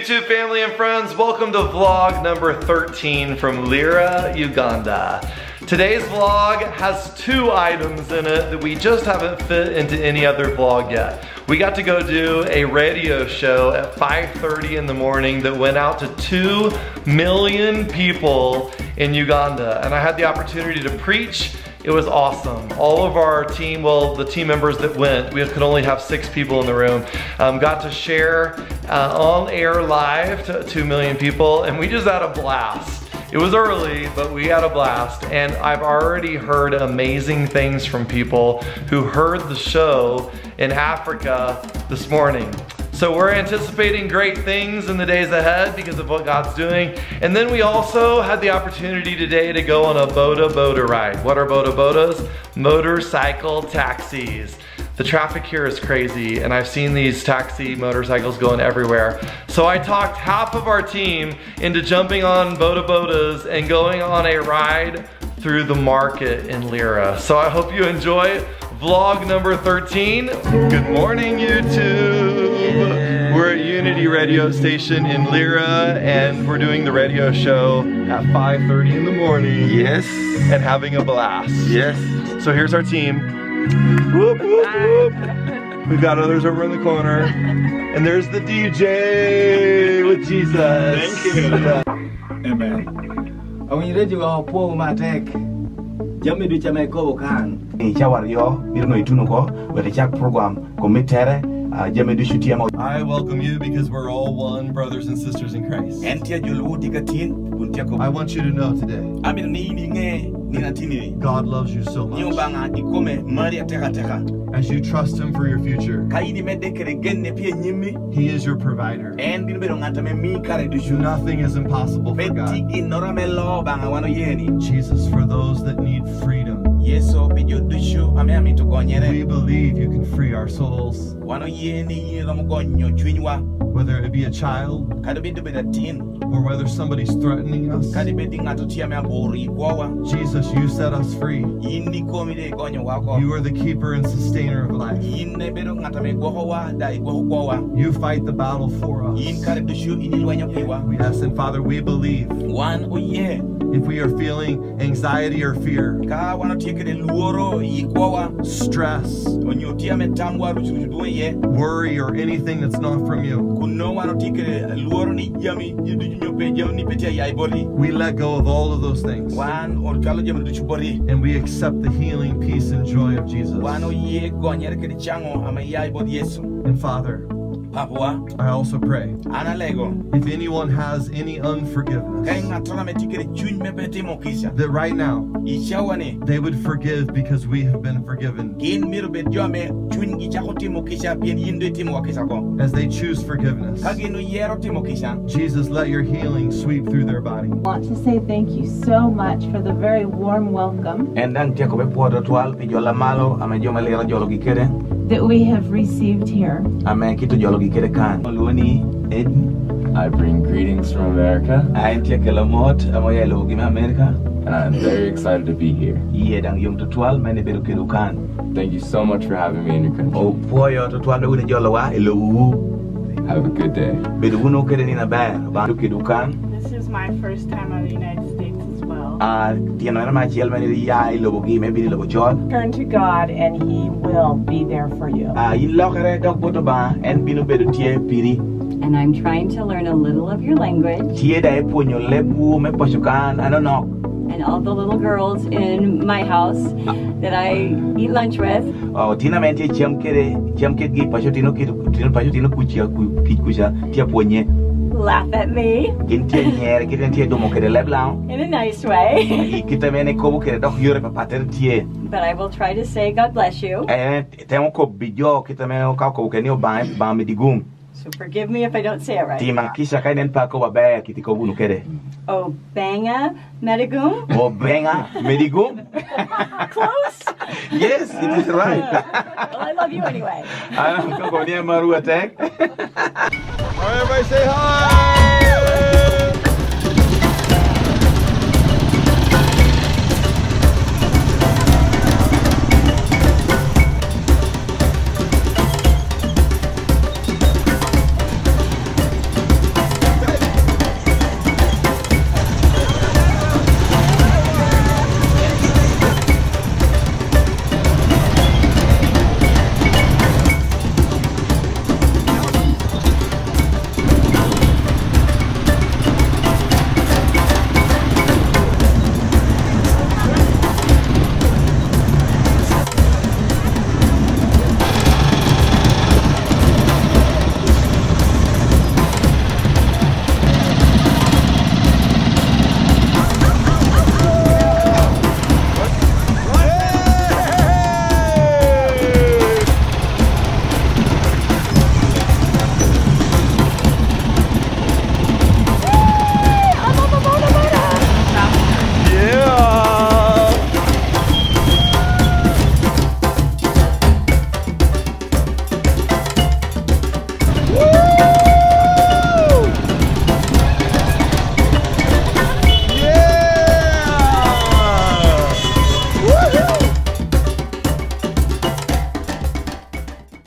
YouTube family and friends, welcome to vlog number 13 from Lira, Uganda. Today's vlog has two items in it that we just haven't fit into any other vlog yet. We got to go do a radio show at 5.30 in the morning that went out to 2 million people in Uganda. And I had the opportunity to preach it was awesome. All of our team, well, the team members that went, we could only have six people in the room, um, got to share uh, on air live to 2 million people, and we just had a blast. It was early, but we had a blast, and I've already heard amazing things from people who heard the show in Africa this morning. So we're anticipating great things in the days ahead because of what God's doing. And then we also had the opportunity today to go on a Boda Boda ride. What are Boda Bodas? Motorcycle taxis. The traffic here is crazy and I've seen these taxi motorcycles going everywhere. So I talked half of our team into jumping on Boda Bodas and going on a ride through the market in Lira. So I hope you enjoy vlog number 13. Good morning, YouTube. We're at Unity Radio Station in Lira, and we're doing the radio show at 5.30 in the morning. Yes. And having a blast. Yes. So here's our team. Whoop, whoop, whoop. We've got others over in the corner. And there's the DJ with Jesus. Thank you. Amen. Awinjire wa po matek. Jami du chame ko kan. Ni chawar yo, bir no itunu ko, wele chak program ko mitere, jame du shuti amo. I welcome you because we're all one, brothers and sisters in Christ. Entia julu dikatin, buntia ko. I want you to know today, ah, Amin ni ni nge ni na tini. God loves you so much. banga ikome Maria teka teka. As you trust Him for your future, Kaini me dekere genne pie nyimi. He is your provider. En bin bero ngata me mi kare. Nothing is impossible for God. inora me lo banga wano yeni. Jesus, for those that need freedom, Yeso pijo du ame ami to we believe you can free our souls, Wano yeni yini lo chwinywa. whether it be a child Kado bintu beda tin. or whether somebody's threatening us. Kadi bedi ngato tia me abori. Jesus, you set us free. Yindi komi de gonyo wako. You are the keeper and sustainer of life. Yinne bedo ngata me goho wa da goho kwawa. You fight the battle for us. kare du shu ini lwanyo piwa. Yes, and Father, we believe Wan oye. Oh, if we are feeling anxiety or fear, Ka wano tiekere luoro yikwawa. stress, Onyotia me tamwa ruchu duye. worry, or anything that's not from you, Kuno wano tiekere luoro ni jami jidu nyope jami ni petia yai bori. we let go of all of those things Wan or kalo jami duchu bori. and we accept the healing, peace, and joy of Jesus. Wan oye gonyere kere chango ama yai bori Yesu. And Father, Papua. I also pray Ana lego. if anyone has any Kai unforgiveness, ngatona me tikere chuny me pete mo kisha. that right now they would forgive because we have been forgiven Gin miro bet jome chuny gi chako timo kisha pien yinde timo wa kisha ko. as they choose forgiveness. Ka gino yero timo kisha. Jesus, let your healing sweep through their body. I want to say thank you so much for the very warm welcome En dan tieko be puodo twal pi jola malo ame joma lera jolo gi kede. That we have received here. Ame kito jolo gi kede kan. Luoni Edi. I bring greetings from America, Ain tie kelo mot amo ya lo gi and I'm very excited to be here. Iye dang yung to twal mene bedo kedu kan. Thank you so much for having me in your country. O puoyo to twal be wune jolo wa ilo wu. Have a good day. Bedo wuno kede ni na ber. Bandu kedu kan. This is my first time in the United States as well. Ah, tieno na ma chiel mene ya ilo gi me bi lo chol. Turn to God and He will be there for you. Ah, yin lokere dok boto ba en bino bedo tie piri. and I'm trying to learn a little of your language. Tie da lebu me pochukan ano nok. And all the little girls in my house that I eat lunch with, Oh, tina men tie chiam kede, gi pacho tino kitu, tino pacho tino kuchia ku kucha, tie puonye. Laugh at me Gin tie nyer, domo kede leb in a nice way. I kita kobo kede dok yore pa pater but I will try to say, God bless you. Eh, temo ko bijo kita men o ka ko keni o ba ba me digum. So forgive me if I don't say it right. Ti man kisha kai nen pa ko ba ba kiti ko bunu kede. Oh, Banga Metagum? O benga me digum. Close. Yes, it is right. well, I love you anyway. Ano ko ko ni maru attack. All right, everybody say hi.